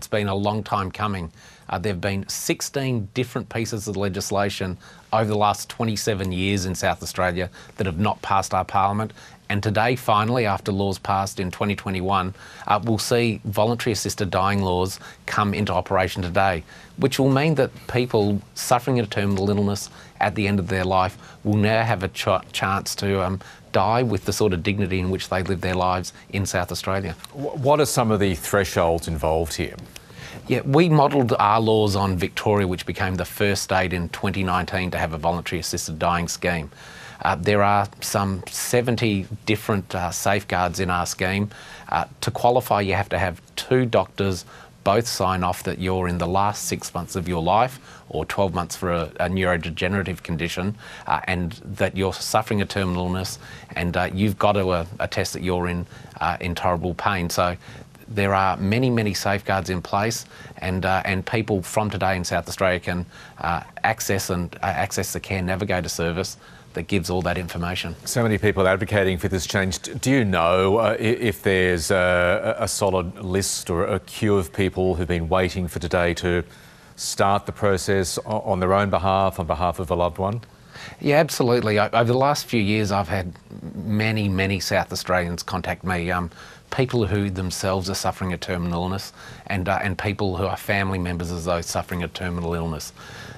It's been a long time coming. Uh, there have been 16 different pieces of legislation over the last 27 years in South Australia that have not passed our parliament. And today, finally, after laws passed in 2021, uh, we'll see voluntary assisted dying laws come into operation today, which will mean that people suffering a terminal illness at the end of their life will now have a ch chance to um, die with the sort of dignity in which they live their lives in South Australia. What are some of the thresholds involved here? Yeah, we modelled our laws on Victoria, which became the first state in 2019 to have a voluntary assisted dying scheme. Uh, there are some 70 different uh, safeguards in our scheme. Uh, to qualify, you have to have two doctors both sign off that you're in the last six months of your life or 12 months for a, a neurodegenerative condition uh, and that you're suffering a terminal illness and uh, you've got to uh, attest that you're in intolerable pain. So there are many, many safeguards in place, and uh, and people from today in South Australia can uh, access and uh, access the Care Navigator service that gives all that information. So many people advocating for this change. Do you know uh, if there's a, a, solid list or a queue of people who've been waiting for today to start the process on their own behalf, on behalf of a loved one? Yeah, absolutely. Over the last few years, I've had many, many South Australians contact me. Um, people who themselves are suffering a terminal illness and, uh, and people who are family members of those suffering a terminal illness.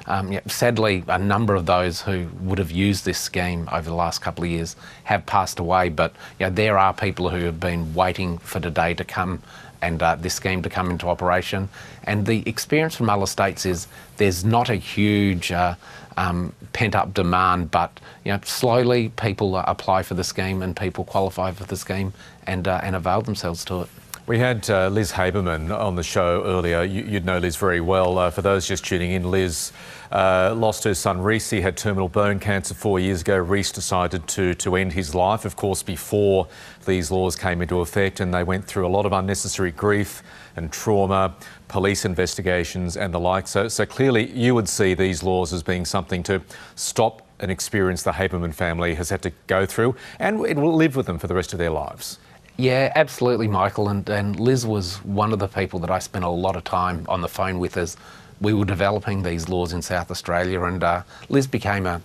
Um, yeah, sadly, a number of those who would have used this scheme over the last couple of years have passed away, but there are people who have been waiting for today to come and uh, this scheme to come into operation. And the experience from other states is there's not a huge uh, um, pent up demand, but you know, slowly people apply for the scheme and people qualify for the scheme and, uh, and avail themselves to it. We had uh, Liz Haberman on the show earlier. You, would know Liz very well. Uh, for those just tuning in, Liz uh, lost her son Reese. He had terminal bone cancer four years ago. Reese decided to, to end his life, of course, before these laws came into effect, and they went through a lot of unnecessary grief and trauma, police investigations, and the like. So, so clearly, you would see these laws as being something to stop an experience the Haberman family has had to go through, and it will live with them for the rest of their lives. Yeah, absolutely, Michael. And, and Liz was one of the people that I spent a lot of time on the phone with as we were developing these laws in South Australia. And uh, Liz became a,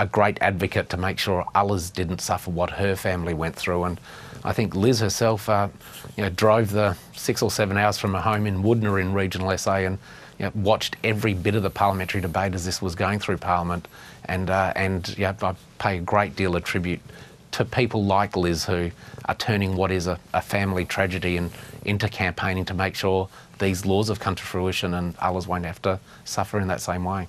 a great advocate to make sure others didn't suffer what her family went through. And I think Liz herself, uh, you know, drove the six or seven hours from her home in Wudinna in regional SA and you know, watched every bit of the parliamentary debate as this was going through Parliament. And, uh, and yeah, I pay a great deal of tribute to people like Liz who are turning what is a, a family tragedy and into campaigning to make sure these laws have come to fruition and others won't have to suffer in that same way.